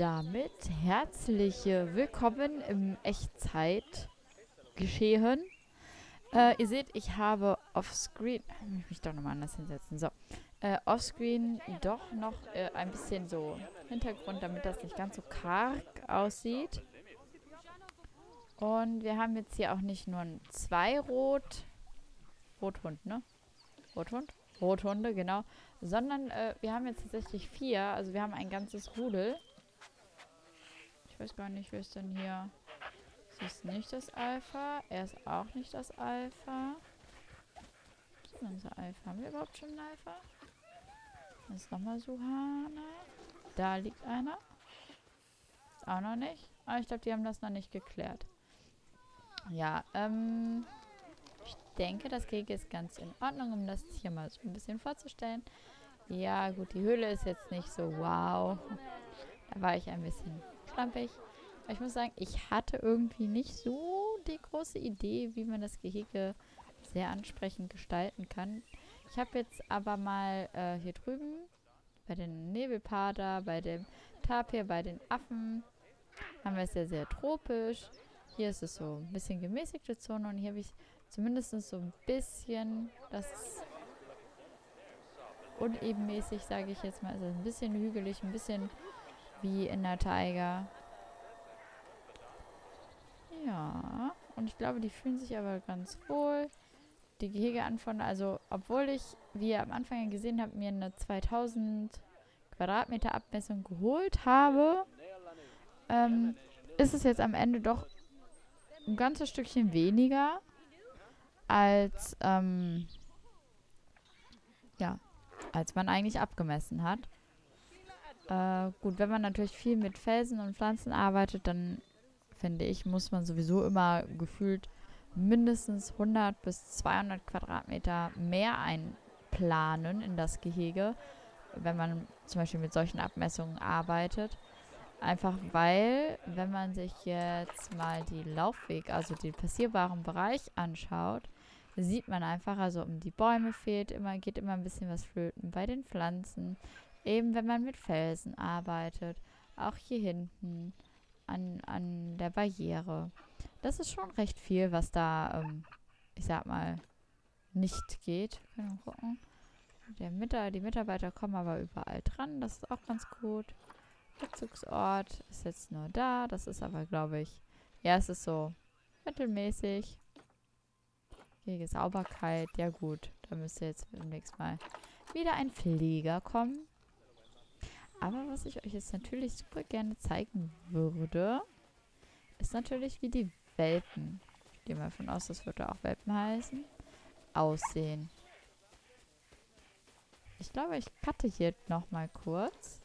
damit herzlich äh, willkommen im Echtzeitgeschehen. Äh, ihr seht, ich habe offscreen. Ich muss mich doch nochmal anders hinsetzen. So. Äh, offscreen doch noch äh, ein bisschen so Hintergrund, damit das nicht ganz so karg aussieht. Und wir haben jetzt hier auch nicht nur zwei Rot. Rothund, ne? Rothund? Rothunde, genau. Sondern äh, wir haben jetzt tatsächlich vier. Also wir haben ein ganzes Rudel. Ich weiß gar nicht, wer ist denn hier? Sie ist nicht das Alpha. Er ist auch nicht das Alpha. Was ist denn unser Alpha? Haben wir überhaupt schon ein Alpha? Das ist nochmal Suhana. Da liegt einer. Auch noch nicht. Aber ich glaube, die haben das noch nicht geklärt. Ja, ähm denke, das Gehege ist ganz in Ordnung, um das hier mal so ein bisschen vorzustellen. Ja, gut, die Höhle ist jetzt nicht so wow. Da war ich ein bisschen schlampig. Aber ich muss sagen, ich hatte irgendwie nicht so die große Idee, wie man das Gehege sehr ansprechend gestalten kann. Ich habe jetzt aber mal äh, hier drüben bei den Nebelpader, bei dem Tapir, bei den Affen haben wir es ja sehr tropisch. Hier ist es so ein bisschen gemäßigte Zone und hier habe ich Zumindest so ein bisschen das unebenmäßig, sage ich jetzt mal. Also ein bisschen hügelig, ein bisschen wie in der Tiger. Ja, und ich glaube, die fühlen sich aber ganz wohl. Die Gehege anfangen, also obwohl ich, wie ihr am Anfang gesehen habt, mir eine 2000 Quadratmeter Abmessung geholt habe, ähm, ist es jetzt am Ende doch ein ganzes Stückchen weniger als, ähm, ja, als man eigentlich abgemessen hat. Äh, gut, wenn man natürlich viel mit Felsen und Pflanzen arbeitet, dann finde ich, muss man sowieso immer gefühlt mindestens 100 bis 200 Quadratmeter mehr einplanen in das Gehege, wenn man zum Beispiel mit solchen Abmessungen arbeitet. Einfach weil, wenn man sich jetzt mal die Laufweg, also den passierbaren Bereich anschaut, sieht man einfach, also um die Bäume fehlt immer, geht immer ein bisschen was flöten. Bei den Pflanzen, eben wenn man mit Felsen arbeitet, auch hier hinten an, an der Barriere. Das ist schon recht viel, was da, ähm, ich sag mal, nicht geht. Können wir gucken. Der Mitar die Mitarbeiter kommen aber überall dran. Das ist auch ganz gut. Rückzugsort ist jetzt nur da. Das ist aber, glaube ich, ja, es ist so mittelmäßig. Gegen Sauberkeit. Ja gut, da müsste jetzt demnächst mal wieder ein Pfleger kommen. Aber was ich euch jetzt natürlich super gerne zeigen würde, ist natürlich, wie die Welpen, ich gehe mal davon aus, das würde auch Welpen heißen, aussehen. Ich glaube, ich cutte hier nochmal kurz.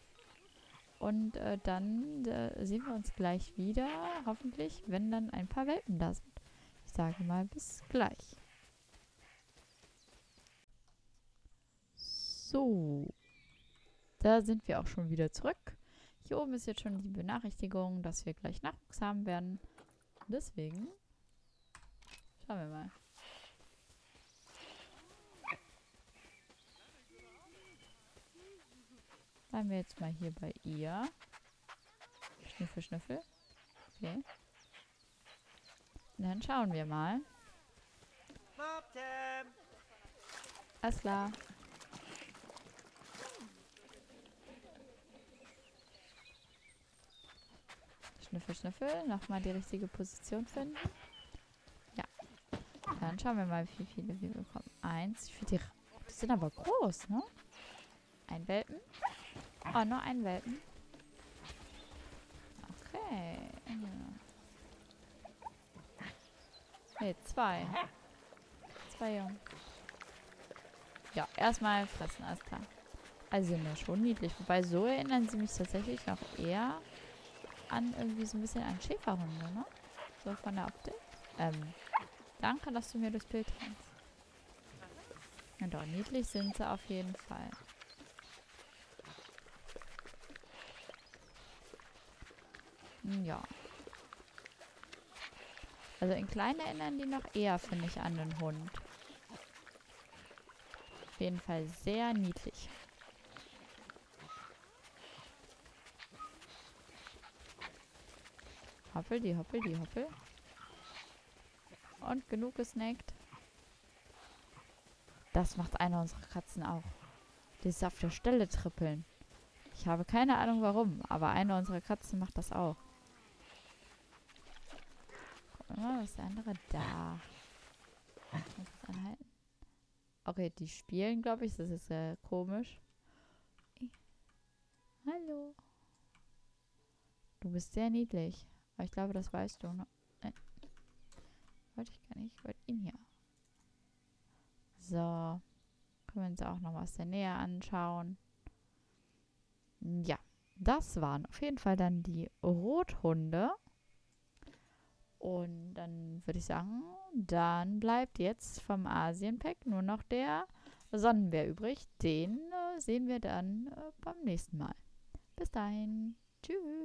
Und äh, dann äh, sehen wir uns gleich wieder, hoffentlich, wenn dann ein paar Welpen da sind. Ich sage mal bis gleich. So. Da sind wir auch schon wieder zurück. Hier oben ist jetzt schon die Benachrichtigung, dass wir gleich Nachwuchs haben werden. Deswegen schauen wir mal. Bleiben wir jetzt mal hier bei ihr. Schnüffel, schnüffel. Okay. Dann schauen wir mal. Alles klar. Schnüffel, Schnüffel. Nochmal die richtige Position finden. Ja. Dann schauen wir mal, wie viele wir bekommen. Eins. Ich die, die sind aber groß, ne? Ein Welpen. Oh, nur ein Welpen. Okay. Ne, zwei. Zwei Jungen. Ja, erstmal fressen, alles klar. Also sind ja schon niedlich. Wobei, so erinnern sie mich tatsächlich noch eher an irgendwie so ein bisschen an Schäferhunde, ne? So von der Optik. Ähm, danke, dass du mir das Bild kannst. Ja doch, niedlich sind sie auf jeden Fall. Hm, ja. Also in klein erinnern die noch eher, finde ich, an den Hund. Auf jeden Fall sehr niedlich. Hoppel, die hoppel, die hoppel. Und genug gesnackt. Das macht einer unserer Katzen auch. Die ist auf der Stelle trippeln. Ich habe keine Ahnung warum, aber eine unserer Katzen macht das auch. Guck mal, was ist der andere? Da. Muss das anhalten. Okay, die spielen, glaube ich. Das ist äh, komisch. Hallo. Du bist sehr niedlich. Aber ich glaube, das weißt du. Ne? Nein. Wollte ich gar nicht. Ich wollte ihn hier. So. Können wir uns auch noch aus der Nähe anschauen. Ja. Das waren auf jeden Fall dann die Rothunde. Und dann würde ich sagen, dann bleibt jetzt vom Asienpack nur noch der Sonnenbär übrig. Den äh, sehen wir dann äh, beim nächsten Mal. Bis dahin. Tschüss.